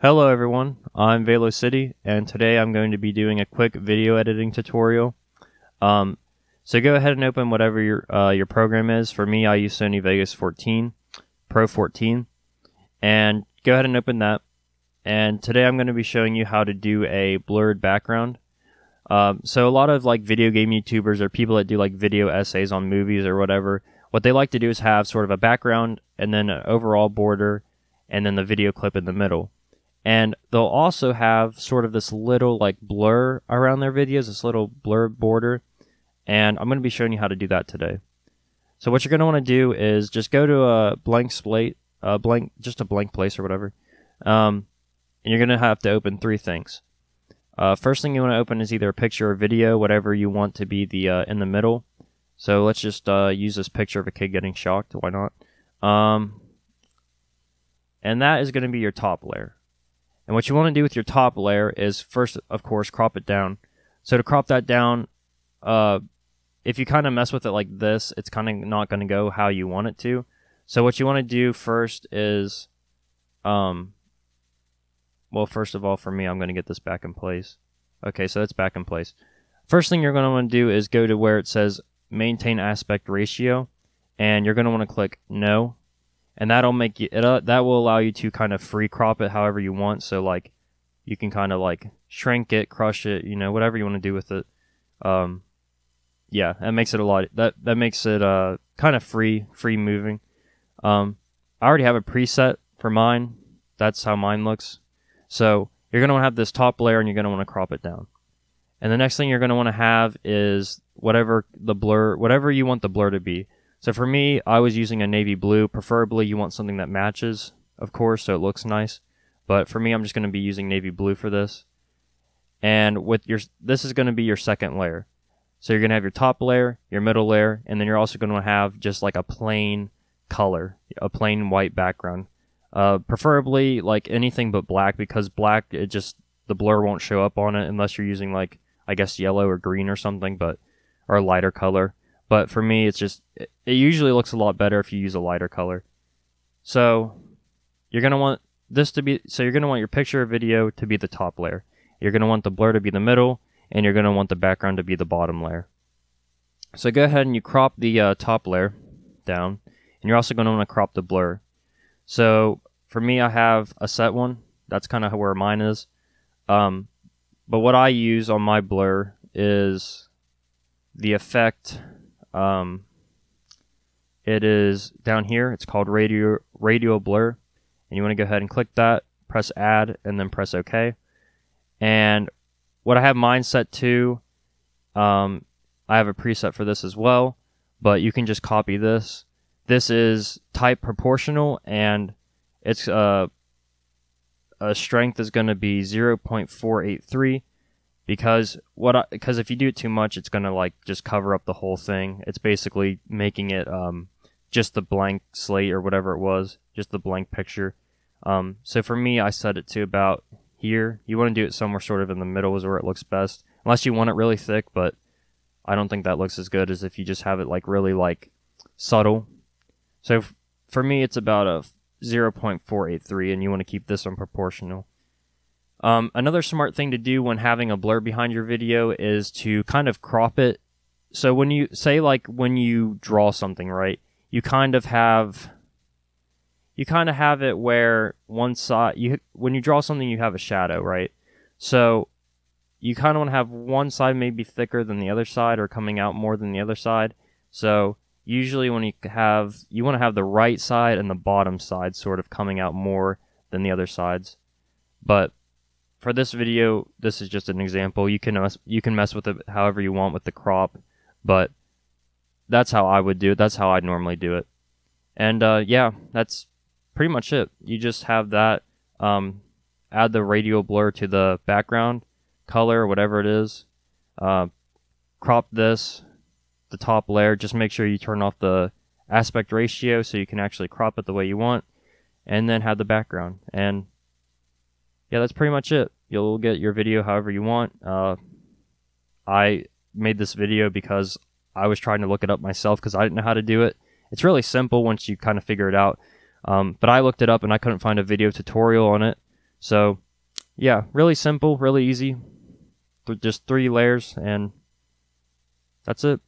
Hello everyone, I'm VeloCity, and today I'm going to be doing a quick video editing tutorial. Um, so go ahead and open whatever your uh, your program is. For me, I use Sony Vegas 14, Pro 14, and go ahead and open that. And today I'm going to be showing you how to do a blurred background. Um, so a lot of like video game YouTubers or people that do like video essays on movies or whatever, what they like to do is have sort of a background and then an overall border and then the video clip in the middle. And they'll also have sort of this little like blur around their videos, this little blur border. And I'm going to be showing you how to do that today. So what you're going to want to do is just go to a blank slate, a blank, just a blank place or whatever. Um, and you're going to have to open three things. Uh, first thing you want to open is either a picture or video, whatever you want to be the uh, in the middle. So let's just uh, use this picture of a kid getting shocked. Why not? Um, and that is going to be your top layer. And what you want to do with your top layer is first, of course, crop it down. So to crop that down, uh, if you kind of mess with it like this, it's kind of not going to go how you want it to. So what you want to do first is, um, well, first of all, for me, I'm going to get this back in place. Okay, so it's back in place. First thing you're going to want to do is go to where it says maintain aspect ratio, and you're going to want to click no, and that'll make you, it, uh, that will allow you to kind of free crop it however you want. So, like, you can kind of like shrink it, crush it, you know, whatever you want to do with it. Um, yeah, that makes it a lot, that, that makes it, uh, kind of free, free moving. Um, I already have a preset for mine. That's how mine looks. So you're going to want to have this top layer and you're going to want to crop it down. And the next thing you're going to want to have is whatever the blur, whatever you want the blur to be. So for me, I was using a navy blue. Preferably you want something that matches, of course, so it looks nice. But for me, I'm just going to be using navy blue for this. And with your, this is going to be your second layer. So you're going to have your top layer, your middle layer, and then you're also going to have just like a plain color, a plain white background. Uh, preferably like anything but black because black it just the blur won't show up on it unless you're using like I guess yellow or green or something, but or a lighter color. But for me, it's just it, usually looks a lot better if you use a lighter color. So you're gonna want this to be so you're gonna want your picture or video to be the top layer. You're gonna want the blur to be the middle, and you're gonna want the background to be the bottom layer. So go ahead and you crop the uh, top layer down, and you're also gonna want to crop the blur. So for me, I have a set one. That's kind of where mine is. Um, but what I use on my blur is the effect. Um, it is down here. It's called radio radial blur, and you want to go ahead and click that, press add, and then press OK. And what I have mine set to, um, I have a preset for this as well, but you can just copy this this is type proportional and its uh, a strength is going to be 0.483 because what because if you do it too much it's going to like just cover up the whole thing. It's basically making it um, just the blank slate or whatever it was just the blank picture. Um, so for me i set it to about here. You want to do it somewhere sort of in the middle is where it looks best. Unless you want it really thick but i don't think that looks as good as if you just have it like really like subtle. So f- for me, it's about a 0.483, and you want to keep this one proportional. Um, another smart thing to do when having a blur behind your video is to kind of crop it. So when you say like when you draw something, right, you kind of have you kind of have it where one side you when you draw something you have a shadow, right? So you kind of want to have one side maybe thicker than the other side or coming out more than the other side. So usually when you have you want to have the right side and the bottom side sort of coming out more than the other sides but for this video this is just an example. You can mess, you can mess with it however you want with the crop but that's how I would do it. That's how I'd normally do it. And uh, yeah that's pretty much it. You just have that um, add the radial blur to the background color whatever it is. Uh, crop this the top layer, just make sure you turn off the aspect ratio so you can actually crop it the way you want, and then have the background. And yeah, that's pretty much it. You'll get your video however you want. Uh, I made this video because I was trying to look it up myself because I didn't know how to do it. It's really simple once you kind of figure it out. Um, but I looked it up and I couldn't find a video tutorial on it. So, yeah, really simple, really easy. Th- just three layers, and that's it.